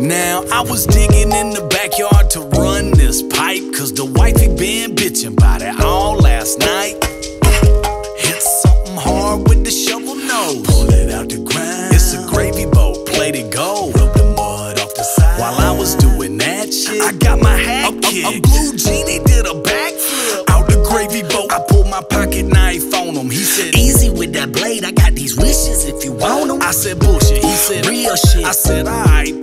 Now, I was digging in the backyard to run this pipe, cause the wifey been bitching about it all last night. Hit something hard with the shovel nose. Pull it out the ground. It's a gravy boat, plate it go. Rub the mud off the side. While I was doing that shit, I got my hat kicked. A, a blue genie did a backflip out the gravy boat. I pulled my pocket knife on him. He said, Easy with that blade, I got these wishes if you want them. I said bullshit. He said Real shit. I said, alright,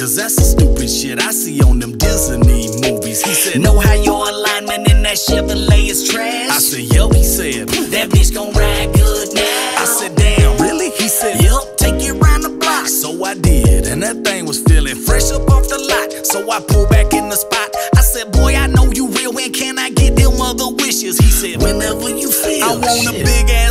cause that's the stupid shit I see on them Disney movies. He said, Know how your alignment in that Chevrolet is trash? I said, yo, he said, that bitch gon' ride good now. I said, damn, really? He said, Yup, take it round the block. So I did, and that thing was feeling fresh up off the lot. So I pulled back in the spot. I said, boy, I know you real. When can I get them other wishes? He said, Whenever you feel. Oh, I want a big ass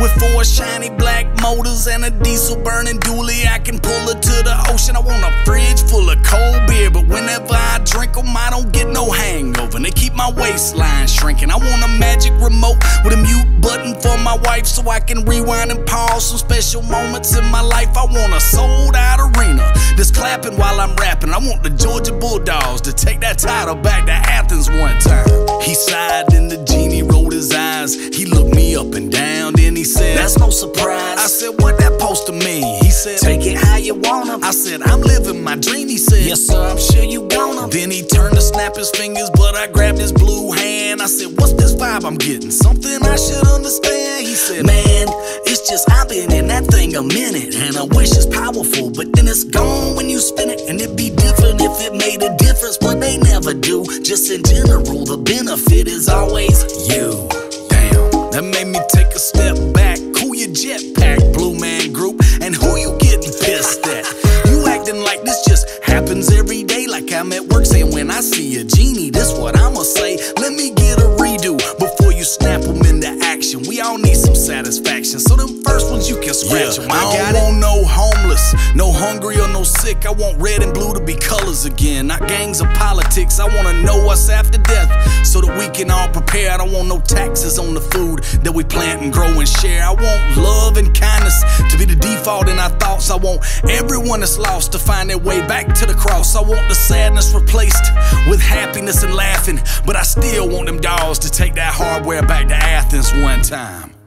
with four shiny black motors and a diesel burning dually. I can pull her to the ocean. I want a fridge full of cold beer, but whenever I drink them, I don't get no hangover. And they keep my waistline shrinking. I want a magic remote with a mute button for my wife so I can rewind and pause some special moments in my life. I want a sold out arena that's clapping while I'm rapping. I want the Georgia Bulldogs to take that title back to Athens one time. He sighed and the genie rolled his eyes. He looked me up and down, he said, That's no surprise. I said, what that supposed to mean? He said, Take it how you want 'em. I said, I'm living my dream. He said, Yes, sir, I'm sure you gonna. Then he turned to snap his fingers, but I grabbed his blue hand. I said, What's this vibe I'm getting? Something I should understand. He said, Man, it's just I've been in that thing a minute, and I wish it's powerful, but then it's gone when you spin it, and it'd be different if it made a difference, but they never do. Just in general, the benefit is always you. Acting like this just happens every day, like I'm at work saying when I see a genie, this what I'ma say. Let me satisfaction, so them first ones you can scratch Yeah, 'em. I I got don't want no homeless, no hungry or no sick. I want red and blue to be colors again, not gangs of politics. I wanna know what's after death so that we can all prepare. I don't want no taxes on the food that we plant and grow and share. I want love and kindness to be the default in our thoughts. I want everyone that's lost to find their way back to the cross. I want the sadness replaced with happiness and laughing, but I still want them Dawgs to take that hardware back to Athens one time.